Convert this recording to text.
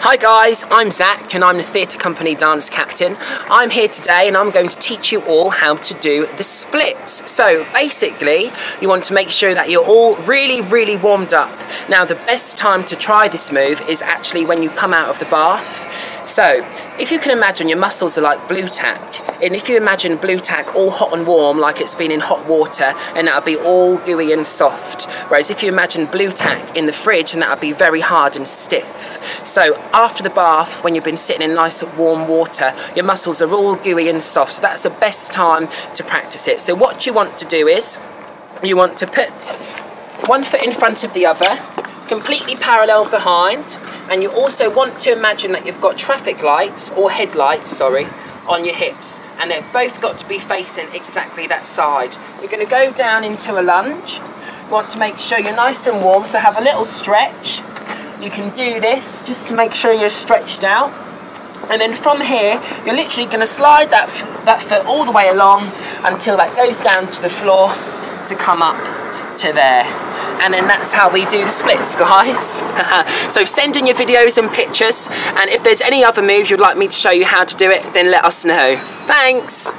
Hi guys, I'm Zac and I'm the theatre company dance captain. I'm here today and I'm going to teach you all how to do the splits. So basically, you want to make sure that you're all really, really warmed up. Now the best time to try this move is actually when you come out of the bath. So, if you can imagine your muscles are like Blu Tack, and if you imagine Blu Tack all hot and warm like it's been in hot water, and that'll be all gooey and soft. Whereas if you imagine Blu Tack in the fridge, and that'll be very hard and stiff. So after the bath, when you've been sitting in nice warm water, your muscles are all gooey and soft. So that's the best time to practice it. So what you want to do is, you want to put one foot in front of the other, completely parallel behind, and you also want to imagine that you've got traffic lights, or headlights, sorry, on your hips, and they've both got to be facing exactly that side. You're going to go down into a lunge. You want to make sure you're nice and warm, so have a little stretch. You can do this just to make sure you're stretched out. And then from here, you're literally going to slide that, that foot all the way along until that goes down to the floor to come up to there and then that's how we do the splits guys. So send in your videos and pictures and if there's any other moves you'd like me to show you how to do it then let us know. Thanks